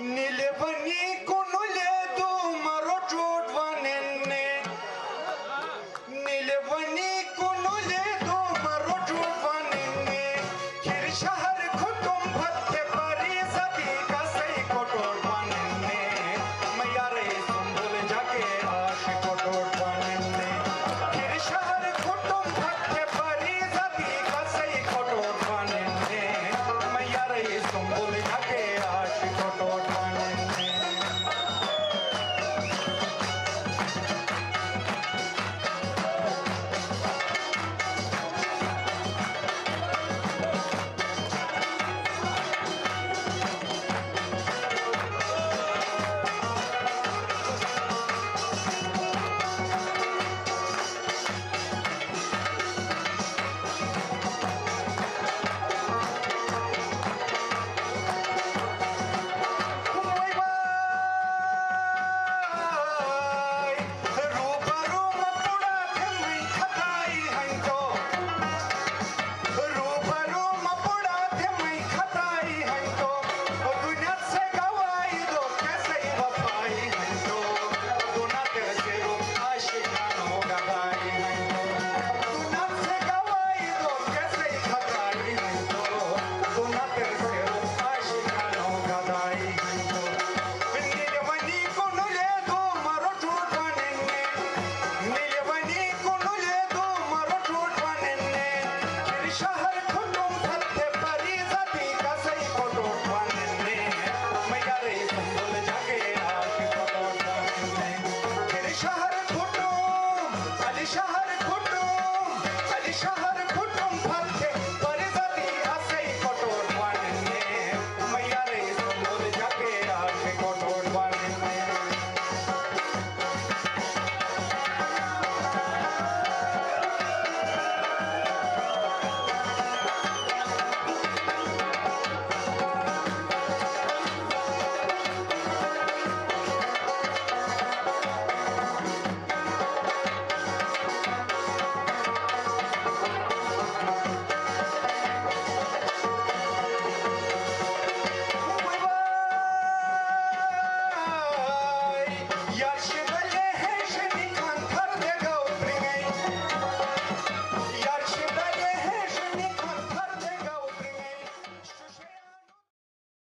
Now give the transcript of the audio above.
Nilevani kunule du marochod vanenne Nilevani kunule du marochod vanenne Kir şahar हर घुट